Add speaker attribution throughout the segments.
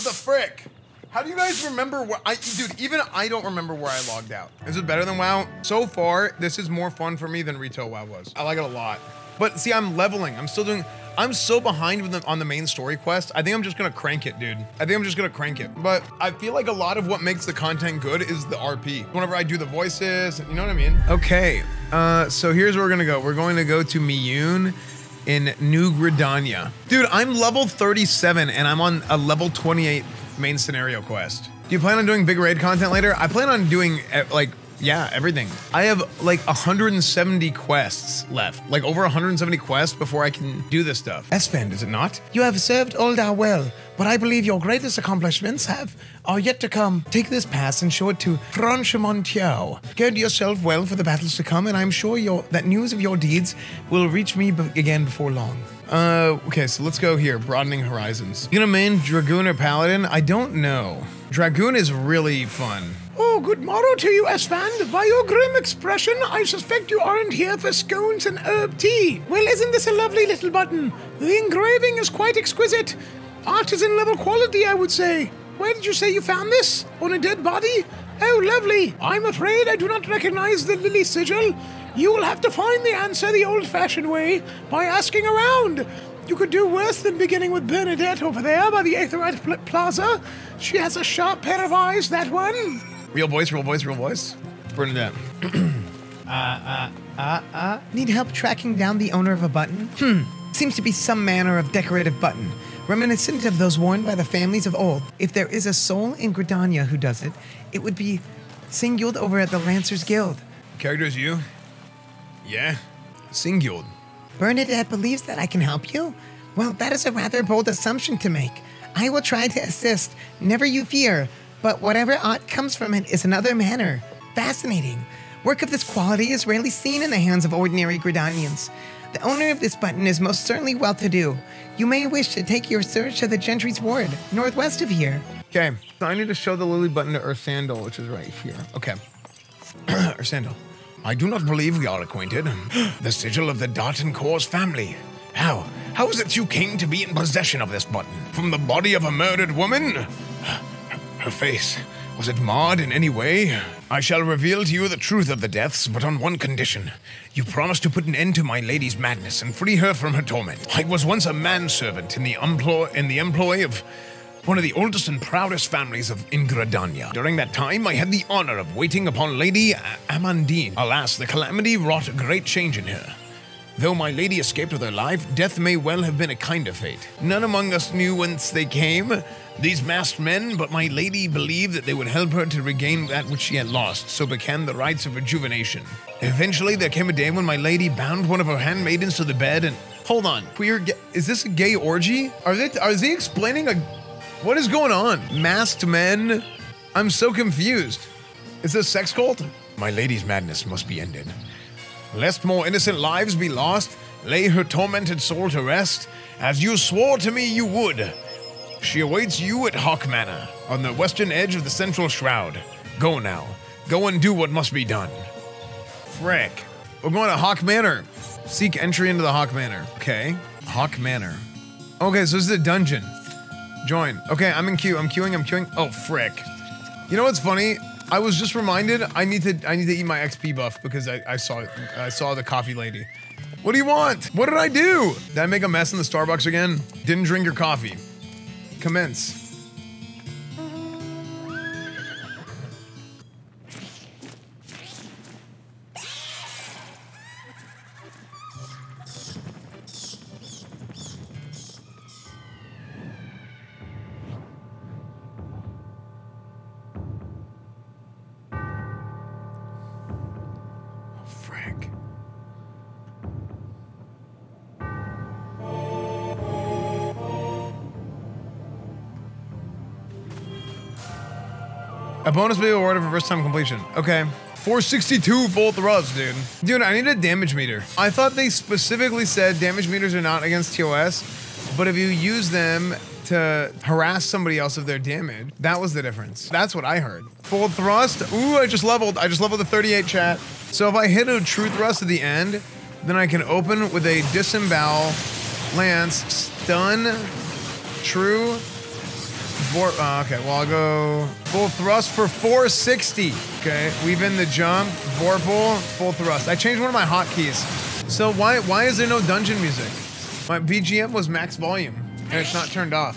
Speaker 1: What the frick? How do you guys remember where I, dude, even I don't remember where I logged out. Is it better than WoW? So far, this is more fun for me than retail WoW was. I like it a lot. But see, I'm leveling. I'm still doing, I'm so behind with the, on the main story quest. I think I'm just gonna crank it, dude. I think I'm just gonna crank it. But I feel like a lot of what makes the content good is the RP. Whenever I do the voices, you know what I mean? Okay, uh, so here's where we're gonna go. We're going to go to Miounne in New Gridania. Dude, I'm level 37 and I'm on a level 28 main scenario quest. Do you plan on doing big raid content later? I plan on doing eh, like yeah, everything. I have like 170 quests left. Like over 170 quests before I can do this stuff. Esfand, is it not?
Speaker 2: You have served Ul'dah well, but I believe your greatest accomplishments have are yet to come. Take this pass and show it to Franchemont Tiao. Gird yourself well for the battles to come, and I'm sure your, that news of your deeds will reach me again before long.
Speaker 1: Uh, okay, so let's go here. Broadening horizons. You gonna main Dragoon or Paladin? I don't know. Dragoon is really fun.
Speaker 2: Oh, good morrow to you, Esfand. By your grim expression, I suspect you aren't here for scones and herb tea. Well, isn't this a lovely little button? The engraving is quite exquisite. Artisan level quality, I would say. Where did you say you found this? On a dead body? Oh, lovely. I'm afraid I do not recognize the lily sigil. You will have to find the answer the old fashioned way by asking around. You could do worse than beginning with Bernadette over there by the Aetheryte Pl- Plaza. She has a sharp pair of eyes, that one.
Speaker 1: Real voice, real voice, real voice. Bernadette. uh, uh, uh, uh.
Speaker 2: Need help tracking down the owner of a button? Hmm. Seems to be some manner of decorative button, reminiscent of those worn by the families of old. If there is a soul in Gridania who does it, it would be Singuled over at the Lancers Guild.
Speaker 1: Character is you? Yeah. Singular.
Speaker 2: Bernadette believes that I can help you? Well, that is a rather bold assumption to make. I will try to assist, never you fear, but whatever aught comes from it is another manner. Fascinating. Work of this quality is rarely seen in the hands of ordinary Gridanians. The owner of this button is most certainly well to do. You may wish to take your search to the Gentry's Ward, northwest of here.
Speaker 1: Okay. So I need to show the lily button to Ursandal, which is right here. Okay. Ursandal. I do not believe we are acquainted. the sigil of the Darton Core's family. How? How is it you came to be in possession of this button? From the body of a murdered woman? Her face. Was it marred in any way? I shall reveal to you the truth of the deaths, but on one condition. You promise to put an end to my lady's madness and free her from her torment. I was once a manservant in the employ in the employ of one of the oldest and proudest families of Ingradania. During that time, I had the honor of waiting upon Lady Amandine. Alas, the calamity wrought a great change in her. Though my lady escaped with her life, death may well have been a kinder of fate. None among us knew whence they came, these masked men, but my lady believed that they would help her to regain that which she had lost, so began the rites of rejuvenation. Eventually, there came a day when my lady bound one of her handmaidens to the bed and. Hold on, queer. Is this a gay orgy? Are they? Are they explaining a? What is going on? Masked men? I'm so confused. Is this sex cult? My lady's madness must be ended. Lest more innocent lives be lost, lay her tormented soul to rest, as you swore to me you would. She awaits you at Haukke Manor, on the western edge of the Central Shroud. Go now. Go and do what must be done. Frick. We're going to Haukke Manor. Seek entry into the Haukke Manor. Okay. Haukke Manor. Okay, so this is a dungeon. Join. Okay, I'm in queue. I'm queuing. I'm queuing. Oh, frick. You know what's funny? I was just reminded I need to I need to eat my XP buff because I, I saw I saw the coffee lady. What do you want? What did I do? Did I make a mess in the Starbucks again? Didn't drink your coffee. Commence. A bonus will be awarded for first time completion. Okay. 462 full thrust, dude. Dude, I need a damage meter. I thought they specifically said damage meters are not against TOS, but if you use them to harass somebody else of their damage, that was the difference. That's what I heard. Full thrust. Ooh, I just leveled. I just leveled the 38 chat. So if I hit a true thrust at the end, then I can open with a disembowel, lance, stun, true, Vor- uh, okay, well, I'll go full thrust for 460. Okay, weave in the jump, Vorpal, full thrust. I changed one of my hotkeys. So why why is there no dungeon music? My BGM was max volume, and it's not turned off.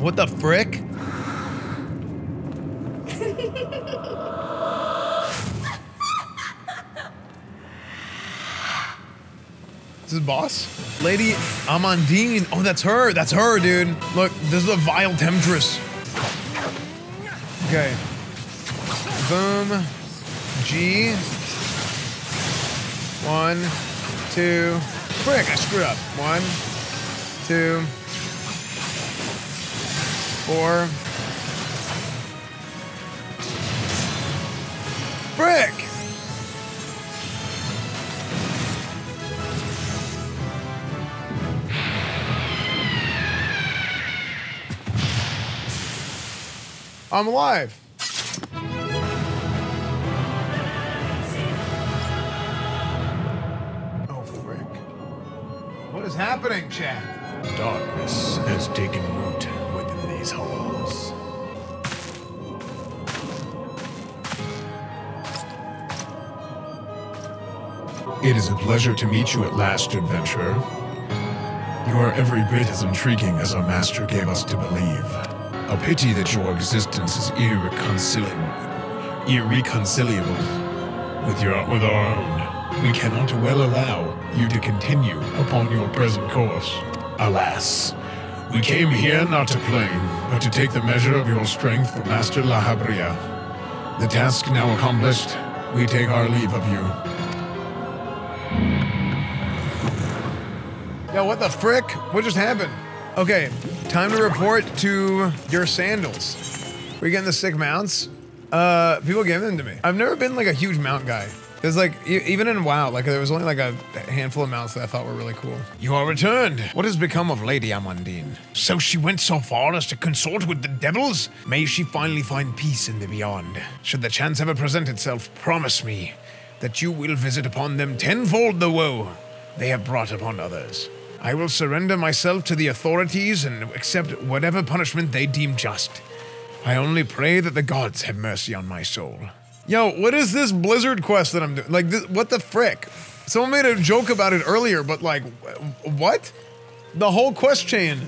Speaker 1: What the frick? Boss? Lady Amandine. Oh, that's her. That's her, dude. Look, this is a vile temptress. Okay. Boom. G. One, two. Frick, I screwed up. One, two, four. Frick! I'm alive. Oh, frick. What is happening, Chad?
Speaker 3: Darkness has taken root within these halls. It is a pleasure to meet you at last, adventurer. You are every bit as intriguing as our master gave us to believe. A pity that your existence is irreconcilable, irreconcilable with your with our own. We cannot well allow you to continue upon your present course. Alas, we came here not to play, but to take the measure of your strength Master Lahabrea. The task now accomplished, we take our leave of you.
Speaker 1: Yo, what the frick? What just happened? Okay, time to report to your sandals. We're getting the sick mounts. Uh, people gave them to me. I've never been like a huge mount guy. There's like, even in WoW, like there was only like a handful of mounts that I thought were really cool. You are returned. What has become of Lady Amandine? So she went so far as to consort with the devils? May she finally find peace in the beyond. Should the chance ever present itself, promise me that you will visit upon them tenfold the woe they have brought upon others. I will surrender myself to the authorities and accept whatever punishment they deem just. I only pray that the gods have mercy on my soul. Yo, what is this Blizzard quest that I'm doing? Like, this, what the frick? Someone made a joke about it earlier, but like, wh- what? The whole quest chain.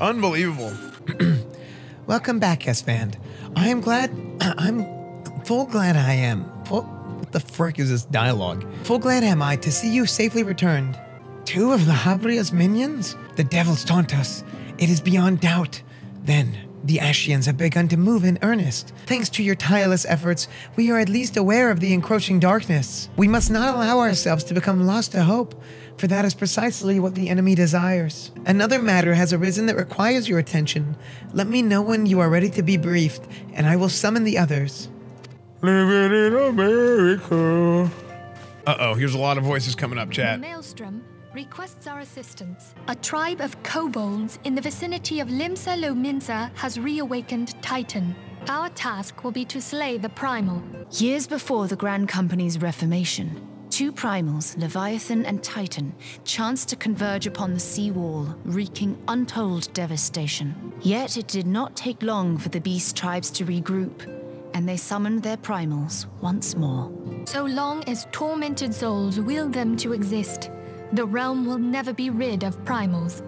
Speaker 1: Unbelievable.
Speaker 2: Welcome back, Esfand. I am glad. I'm full glad I am. Full, what the frick is this dialogue? Full glad am I to see you safely returned. Two of Lahabrea's minions? The devils taunt us. It is beyond doubt. Then, the Ascians have begun to move in earnest. Thanks to your tireless efforts, we are at least aware of the encroaching darkness. We must not allow ourselves to become lost to hope, for that is precisely what the enemy desires. Another matter has arisen that requires your attention. Let me know when you are ready to be briefed, and I will summon the others.
Speaker 1: Living in America. Uh oh, here's a lot of voices coming up, chat.
Speaker 4: Maelstrom requests our assistance. A tribe of kobolds in the vicinity of Limsa Lominsa has reawakened Titan. Our task will be to slay the primal.
Speaker 5: Years before the Grand Company's reformation, two primals, Leviathan and Titan, chanced to converge upon the sea wall, wreaking untold devastation. Yet it did not take long for the beast tribes to regroup, and they summoned their primals once more.
Speaker 4: So long as tormented souls will them to exist, the realm will never be rid of primals.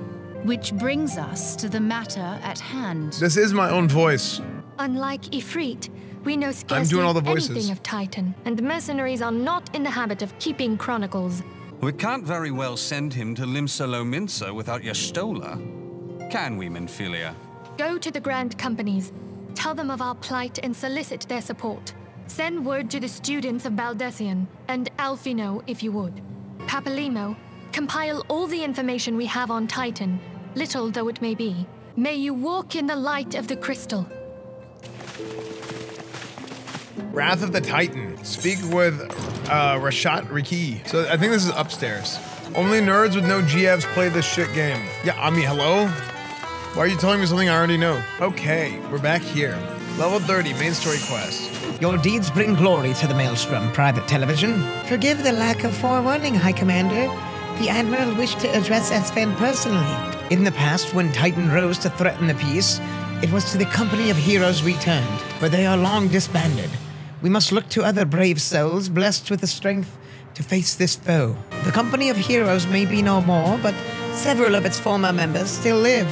Speaker 5: Which brings us to the matter at hand.
Speaker 1: This is my own voice.
Speaker 4: Unlike Ifrit, we know scarcely
Speaker 1: doing all the voices.
Speaker 4: anything of Titan, and mercenaries are not in the habit of keeping chronicles.
Speaker 6: We can't very well send him to Limsa Lominsa without Y'shtola. Can we, Minfilia?
Speaker 4: Go to the Grand Companies, tell them of our plight and solicit their support. Send word to the students of Baldesion and Alphinaud if you would. Papalymo, compile all the information we have on Titan, little though it may be. May you walk in the light of the crystal.
Speaker 1: Wrath of the Titan. Speak with uh, Rashat Riki. So I think this is upstairs. Only nerds with no GFs play this shit game. Yeah, I mean, hello? Why are you telling me something I already know? Okay, we're back here. Level 30, main story quest.
Speaker 2: Your deeds bring glory to the Maelstrom private television. Forgive the lack of forewarning, High Commander. The Admiral wished to address Esfand personally.
Speaker 1: In the past, when Titan rose to threaten the peace, it was to the company of heroes we turned, but they are long disbanded. We must look to other brave souls blessed with the strength to face this foe. The company of heroes may be no more, but several of its former members still live.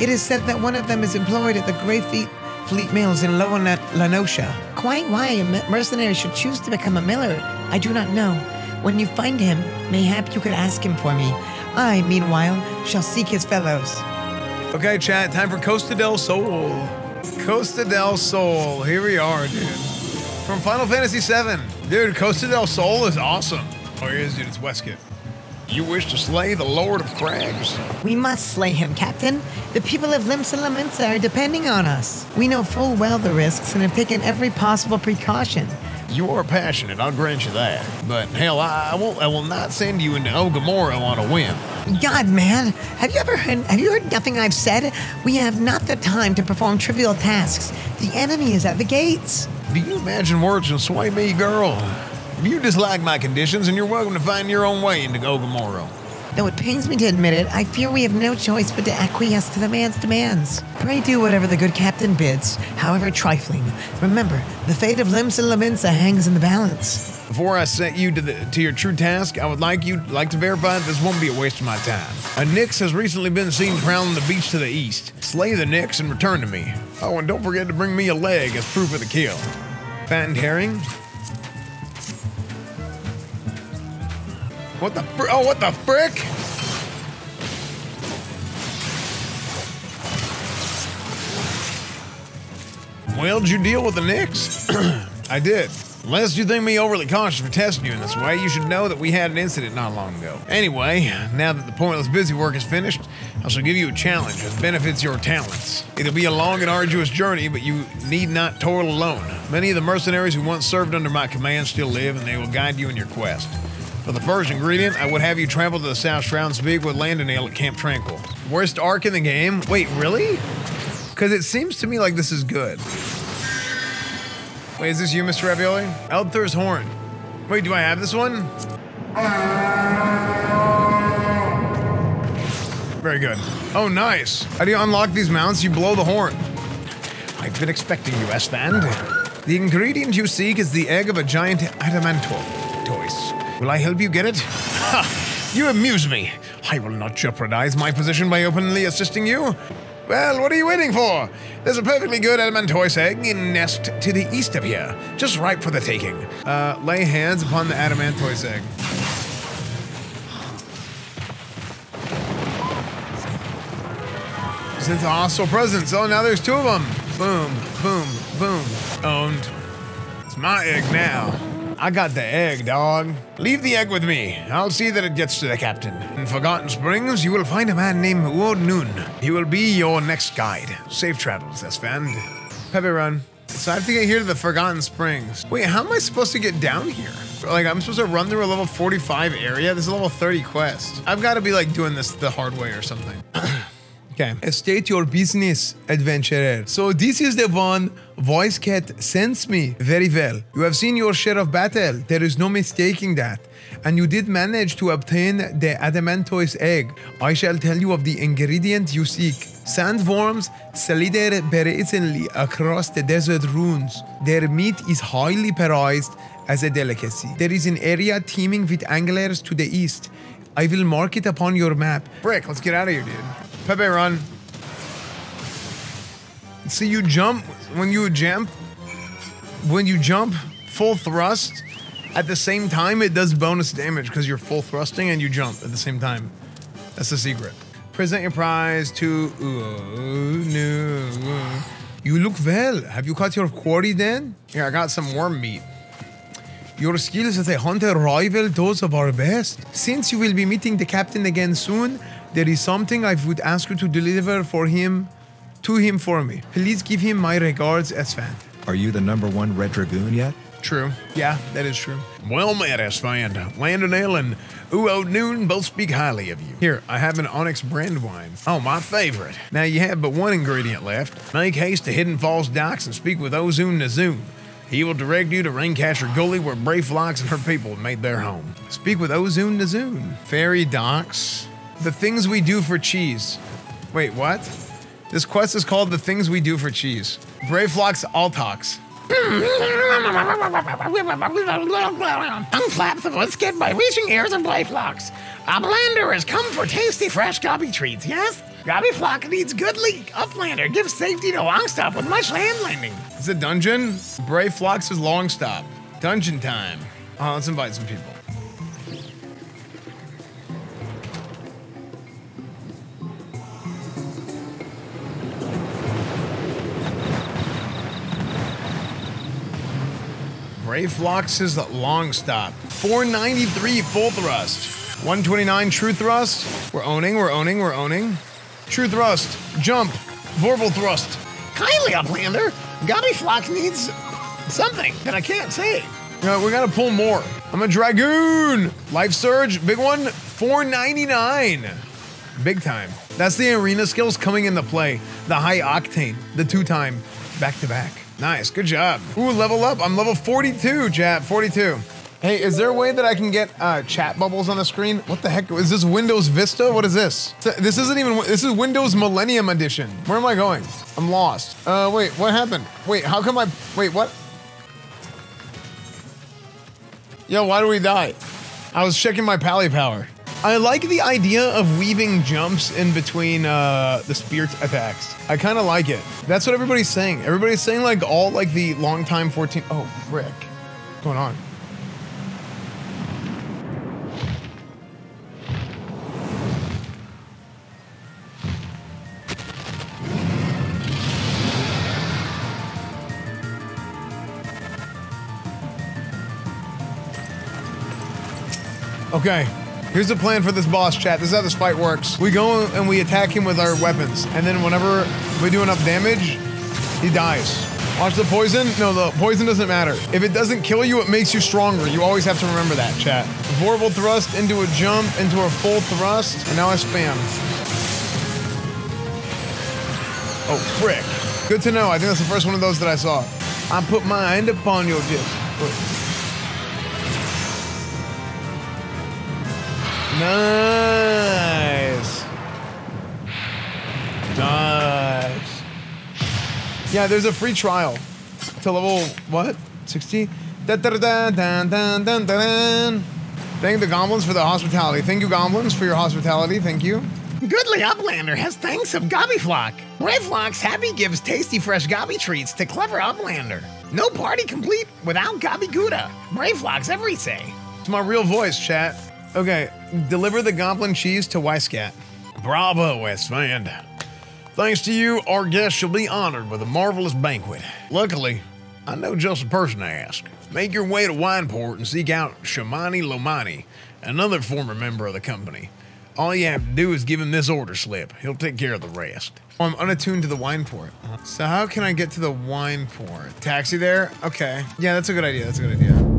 Speaker 1: It is said that one of them is employed at the Greyfleet Fleet Mills in Lower La- Lanosha. Quite why a mercenary should choose to become a miller, I do not know. When you find him, mayhap you could ask him for me. I, meanwhile, shall seek his fellows. Okay, chat, time for Costa del Sol. Costa del Sol. Here we are, dude. From Final Fantasy VII. Dude, Costa del Sol is awesome. Oh, here it is, dude. It's Westgate. You wish to slay the Lord of Crags.
Speaker 2: We must slay him, Captain. The people of Limsa Lominsa are depending on us. We know full well the risks and have taken every possible precaution.
Speaker 1: You are passionate, I'll grant you that. But hell, I, I will I will not send you into O'Ghomoro on a whim.
Speaker 2: God, man, have you ever heard? Have you heard nothing I've said? We have not the time to perform trivial tasks. The enemy is at the gates.
Speaker 1: Do you imagine words can sway me, girl? If You dislike my conditions, and you're welcome to find your own way into O'Ghomoro.
Speaker 2: Though it pains me to admit it, I fear we have no choice but to acquiesce to the man's demands. Pray do whatever the good captain bids, however trifling. Remember, the fate of Limsa Lominsa hangs in the balance.
Speaker 1: Before I set you to the to your true task, I would like you like to verify that this won't be a waste of my time. A Nyx has recently been seen prowling the beach to the east. Slay the Nyx and return to me. Oh, and don't forget to bring me a leg as proof of the kill. Fattened herring. What the fr- oh what the frick? Well, did you deal with the Knicks? I did. Lest you think me overly cautious for testing you in this way, you should know that we had an incident not long ago. Anyway, now that the pointless busy work is finished, I shall give you a challenge that benefits your talents. It'll be a long and arduous journey, but you need not toil alone. Many of the mercenaries who once served under my command still live, and they will guide you in your quest. For the first ingredient, I would have you travel to the South Shroud and speak with Landonale at Camp Tranquil. Worst arc in the game? Wait, really? Because it seems to me like this is good. Wait, is this you, Mr. Ravioli? Eldthur's Horn. Wait, do I have this one? Very good. Oh, nice. How do you unlock these mounts? You blow the horn. I've been expecting you, Esfand. The ingredient you seek is the egg of a giant adamantoise. Will I help you get it? Ha! You amuse me. I will not jeopardize my position by openly assisting you. Well, what are you waiting for? There's a perfectly good adamantoise egg in nest to the east of here, just ripe for the taking. Uh, lay hands upon the adamantoise egg. Since the hostile presence. Oh, now there's two of them. Boom, boom, boom. Owned. It's my egg now. I got the egg, dog. Leave the egg with me. I'll see that it gets to the captain. In Forgotten Springs, you will find a man named U'odh Nunh. He will be your next guide. Safe travels, Esfand. Pepe run. So I have to get here to the Forgotten Springs. Wait, how am I supposed to get down here? Like, I'm supposed to run through a level 45 area? This is a level 30 quest. I've got to be like doing this the hard way or something. Okay. State your business, adventurer. So this is the one Voice Cat sends me. Very well. You have seen your share of battle. There is no mistaking that. And you did manage to obtain the adamantoise egg. I shall tell you of the ingredient you seek. Sandworms slither brazenly across the desert ruins. Their meat is highly prized as a delicacy. There is an area teeming with anglers to the east. I will mark it upon your map. Brick, let's get out of here, dude. Pepe, run. See, you jump when you jump. When you jump full thrust, at the same time, it does bonus damage because you're full thrusting and you jump at the same time. That's the secret. Present your prize to. Ooh, no. You look well. Have you caught your quarry then? Here, I got some worm meat. Your skills as a hunter rival those of our best. Since you will be meeting the captain again soon, there is something I would ask you to deliver for him, to him for me. Please give him my regards, Esfand.
Speaker 7: Are you the number one Red Dragoon yet?
Speaker 1: True. Yeah, that is true. Well met, Esfand. Landonale and U'odh Nunh both speak highly of you. Here, I have an Onyx brand wine. Oh, my favorite. Now you have but one ingredient left. Make haste to Hidden Falls docks and speak with Ozun Nazoon. He will direct you to Raincaster Gully where Brave Brayflox and her people made their home. Speak with Ozune Nazoon. Fairy docks. The things we do for cheese. Wait, what? This quest is called The Things We Do for Cheese. Brayflox Alltox.
Speaker 2: Unflap the woodskip by reaching ears and. A blender has come for tasty fresh gobby treats, yes? Gobby flock needs good leak. Uplander gives safety to long stop with much land landing.
Speaker 1: It's a dungeon. Brayflox's Longstop. Dungeon time. Oh, let's invite some people. Brayflox's Longstop. 493 full thrust. 129 true thrust. We're owning, we're owning, we're owning. True thrust. Jump. Vorpal thrust.
Speaker 2: Kindly, Uplander. Gobby flock needs something that I can't say.
Speaker 1: No, we gotta pull more. I'm a dragoon. Life surge, big one, 499. Big time. That's the arena skills coming into play. The high octane, the two time, back to back. Nice, good job. Ooh, level up. I'm level 42, chat. 42. Hey, is there a way that I can get uh, chat bubbles on the screen? What the heck? Is this Windows Vista? What is this? This isn't even, this is Windows Millennium Edition. Where am I going? I'm lost. Uh, wait, what happened? Wait, how come I, wait, what? Yo, why do we die? I was checking my pally power. I like the idea of weaving jumps in between uh, the spear attacks. I kind of like it. That's what everybody's saying. Everybody's saying like all like the long time 14. Oh, frick. What's going on? Okay, here's the plan for this boss chat. This is how this fight works. We go and we attack him with our weapons, and then whenever we do enough damage, he dies. Watch the poison. No, the poison doesn't matter. If it doesn't kill you, it makes you stronger. You always have to remember that, chat. Vorpal thrust into a jump, into a full thrust, and now I spam. Oh, frick. Good to know. I think that's the first one of those that I saw. I put my hand upon your dick. Nice. Nice. Yeah, there's a free trial to level what? 60? Dun, dun, dun, dun, dun, dun, dun. Thank the goblins for the hospitality. Thank you, goblins, for your hospitality. Thank you.
Speaker 2: Goodly Uplander has thanks of Gobbyflock. Brayflock's happy gives tasty fresh Gobby treats to clever Uplander. No party complete without Gobby Gouda. Brayflock's every say.
Speaker 1: It's my real voice, chat. Okay, deliver the goblin cheese to Wyscat. Bravo, Westfand. Thanks to you, our guests shall be honored with a marvelous banquet. Luckily, I know just the person to ask. Make your way to Wineport and seek out Shamani Lohmani, another former member of the company. All you have to do is give him this order slip. He'll take care of the rest. Oh, I'm unattuned to the wine port. So how can I get to the wine port? Taxi there? Okay. Yeah, that's a good idea. That's a good idea.